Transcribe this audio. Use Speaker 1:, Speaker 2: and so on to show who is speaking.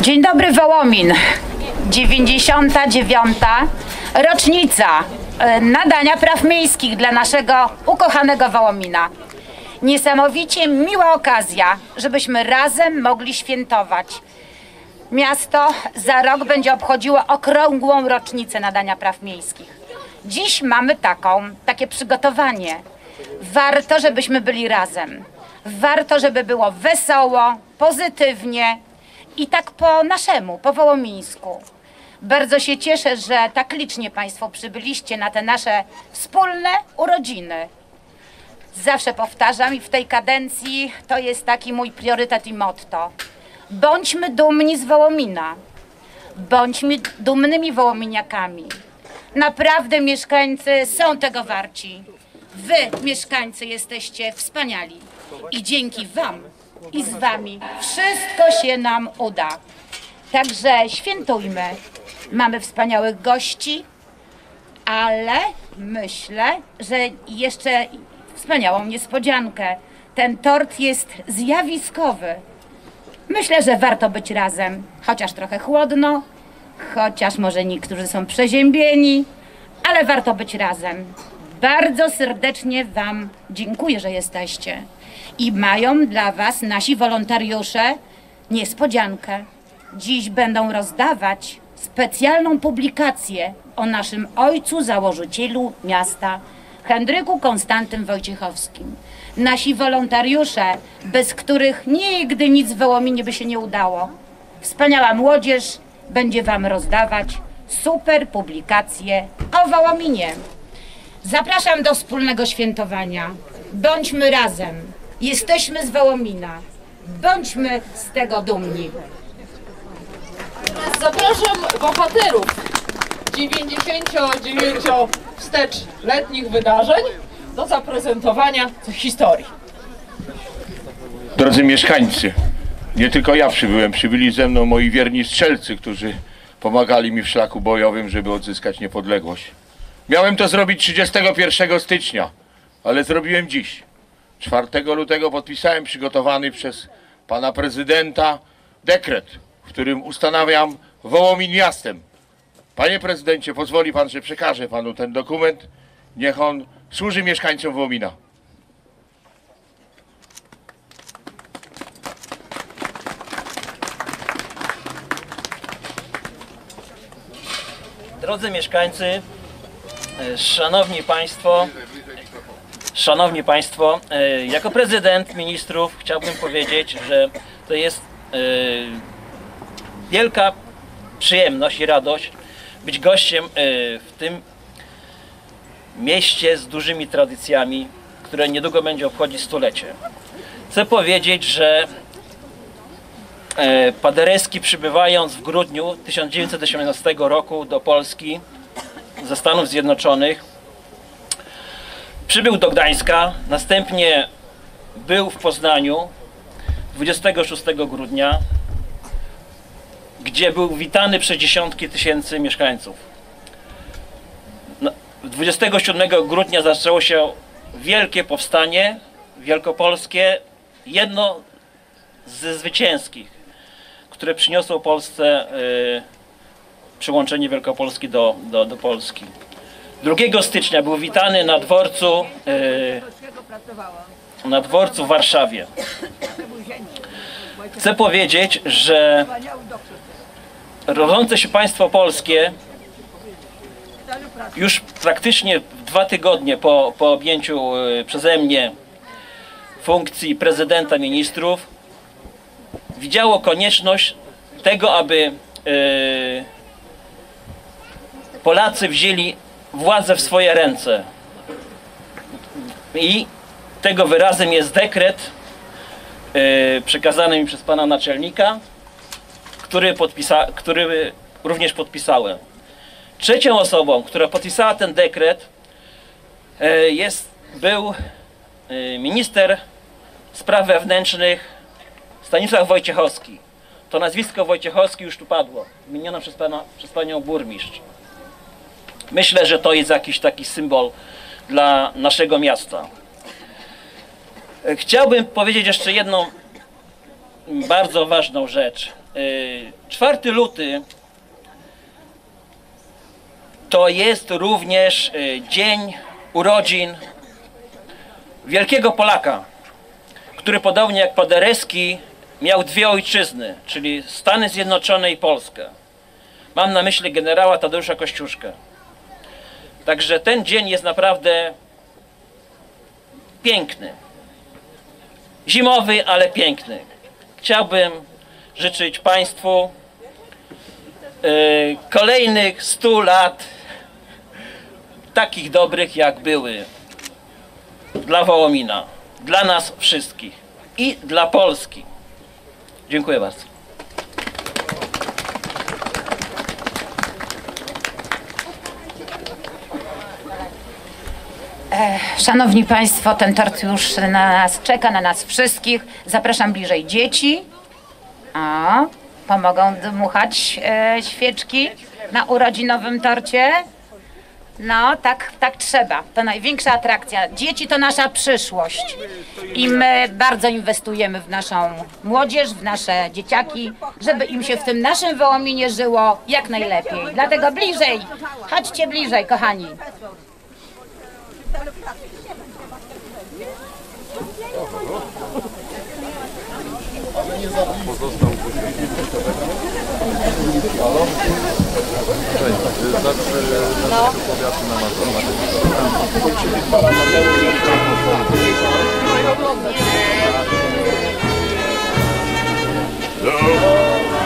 Speaker 1: Dzień dobry Wołomin. 99. rocznica e, nadania praw miejskich dla naszego ukochanego Wołomina. Niesamowicie miła okazja, żebyśmy razem mogli świętować. Miasto za rok będzie obchodziło okrągłą rocznicę nadania praw miejskich. Dziś mamy taką, takie przygotowanie. Warto, żebyśmy byli razem. Warto, żeby było wesoło, pozytywnie i tak po naszemu, po wołomińsku. Bardzo się cieszę, że tak licznie Państwo przybyliście na te nasze wspólne urodziny. Zawsze powtarzam i w tej kadencji to jest taki mój priorytet i motto. Bądźmy dumni z Wołomina. Bądźmy dumnymi wołominiakami. Naprawdę mieszkańcy są tego warci. Wy, mieszkańcy, jesteście wspaniali. I dzięki Wam i z Wami wszystko się nam uda. Także świętujmy. Mamy wspaniałych gości, ale myślę, że jeszcze wspaniałą niespodziankę. Ten tort jest zjawiskowy. Myślę, że warto być razem, chociaż trochę chłodno, chociaż może niektórzy są przeziębieni, ale warto być razem. Bardzo serdecznie Wam dziękuję, że jesteście. I mają dla Was nasi wolontariusze niespodziankę. Dziś będą rozdawać specjalną publikację o naszym ojcu założycielu miasta, Henryku Konstantym Wojciechowskim. Nasi wolontariusze, bez których nigdy nic w Wołominie by się nie udało. Wspaniała młodzież będzie Wam rozdawać super publikacje o Wołominie. Zapraszam do wspólnego świętowania. Bądźmy razem. Jesteśmy z Wołomina. Bądźmy z tego dumni.
Speaker 2: Zapraszam bohaterów 99 wstecz letnich wydarzeń do zaprezentowania historii.
Speaker 3: Drodzy mieszkańcy, nie tylko ja przybyłem, przybyli ze mną moi wierni strzelcy, którzy pomagali mi w szlaku bojowym, żeby odzyskać niepodległość. Miałem to zrobić 31 stycznia, ale zrobiłem dziś. 4 lutego podpisałem przygotowany przez pana prezydenta dekret, w którym ustanawiam Wołomin miastem. Panie prezydencie, pozwoli pan, że przekażę panu ten dokument. Niech on służy mieszkańcom Wołomina.
Speaker 4: Drodzy mieszkańcy, e, szanowni państwo, szanowni państwo, e, jako prezydent ministrów chciałbym powiedzieć, że to jest e, wielka przyjemność i radość być gościem w tym mieście z dużymi tradycjami, które niedługo będzie obchodzić stulecie. Chcę powiedzieć, że Paderewski przybywając w grudniu 1918 roku do Polski ze Stanów Zjednoczonych przybył do Gdańska, następnie był w Poznaniu 26 grudnia, gdzie był witany przez dziesiątki tysięcy mieszkańców. No, 27 grudnia zaczęło się wielkie powstanie wielkopolskie, jedno ze zwycięskich które przyniosło Polsce y, przyłączenie Wielkopolski do, do, do Polski. 2 stycznia był witany na dworcu y, na dworcu w Warszawie. Chcę powiedzieć, że rodzące się państwo polskie już praktycznie dwa tygodnie po, po objęciu y, przeze mnie funkcji prezydenta ministrów widziało konieczność tego, aby e, Polacy wzięli władzę w swoje ręce. I tego wyrazem jest dekret e, przekazany mi przez pana naczelnika, który, podpisa, który również podpisałem. Trzecią osobą, która podpisała ten dekret e, jest, był minister spraw wewnętrznych Stanisław Wojciechowski. To nazwisko Wojciechowski już tu padło, wymienione przez, pana, przez panią burmistrz. Myślę, że to jest jakiś taki symbol dla naszego miasta. E, Chciałbym powiedzieć jeszcze jedną bardzo ważną rzecz. E, 4 luty to jest również e, dzień urodzin wielkiego Polaka, który podobnie jak Paderewski miał dwie ojczyzny, czyli Stany Zjednoczone i Polskę. Mam na myśli generała Tadeusza Kościuszkę. Także ten dzień jest naprawdę piękny. Zimowy, ale piękny. Chciałbym życzyć Państwu y, kolejnych 100 lat takich dobrych, jak były dla Wołomina, dla nas wszystkich i dla Polski. Dziękuję bardzo.
Speaker 1: Szanowni Państwo, ten tort już na nas czeka, na nas wszystkich. Zapraszam bliżej dzieci. O, pomogą dmuchać e, świeczki na urodzinowym torcie. No, tak, tak trzeba. To największa atrakcja. Dzieci to nasza przyszłość. I my bardzo inwestujemy w naszą młodzież, w nasze dzieciaki, żeby im się w tym naszym Wołominie żyło jak najlepiej. Dlatego bliżej, chodźcie bliżej, kochani.
Speaker 3: Cześć, zawsze na no. powiatu na Mazurach. No.